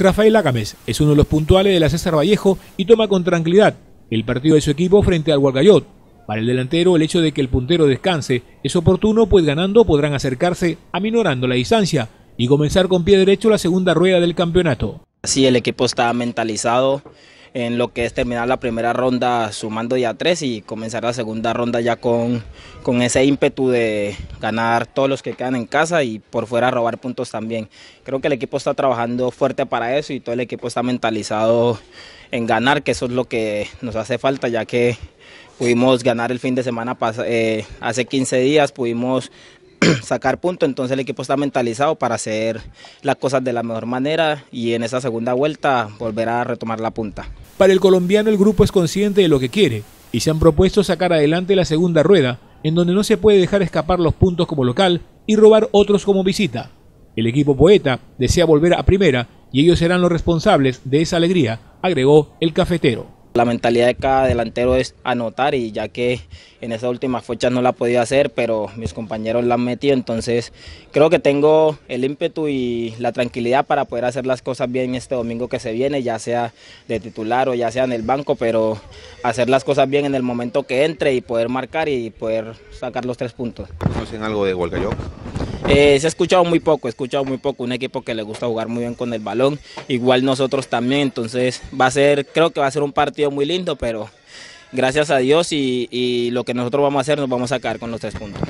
Rafael Ágames es uno de los puntuales de la César Vallejo y toma con tranquilidad el partido de su equipo frente al Hualcayot. Para el delantero, el hecho de que el puntero descanse es oportuno, pues ganando podrán acercarse, aminorando la distancia y comenzar con pie derecho la segunda rueda del campeonato. Sí, el equipo está mentalizado en lo que es terminar la primera ronda sumando ya tres y comenzar la segunda ronda ya con, con ese ímpetu de ganar todos los que quedan en casa y por fuera robar puntos también. Creo que el equipo está trabajando fuerte para eso y todo el equipo está mentalizado en ganar, que eso es lo que nos hace falta ya que pudimos ganar el fin de semana eh, hace 15 días, pudimos sacar punto, entonces el equipo está mentalizado para hacer las cosas de la mejor manera y en esa segunda vuelta volver a retomar la punta. Para el colombiano el grupo es consciente de lo que quiere y se han propuesto sacar adelante la segunda rueda, en donde no se puede dejar escapar los puntos como local y robar otros como visita. El equipo poeta desea volver a primera y ellos serán los responsables de esa alegría, agregó el cafetero. La mentalidad de cada delantero es anotar y ya que en esa última fecha no la podía hacer, pero mis compañeros la han metido, entonces creo que tengo el ímpetu y la tranquilidad para poder hacer las cosas bien este domingo que se viene, ya sea de titular o ya sea en el banco, pero hacer las cosas bien en el momento que entre y poder marcar y poder sacar los tres puntos. ¿Conocen algo de? Eh, se ha escuchado muy poco, he escuchado muy poco, un equipo que le gusta jugar muy bien con el balón, igual nosotros también, entonces va a ser, creo que va a ser un partido muy lindo, pero gracias a Dios y, y lo que nosotros vamos a hacer nos vamos a sacar con los tres puntos.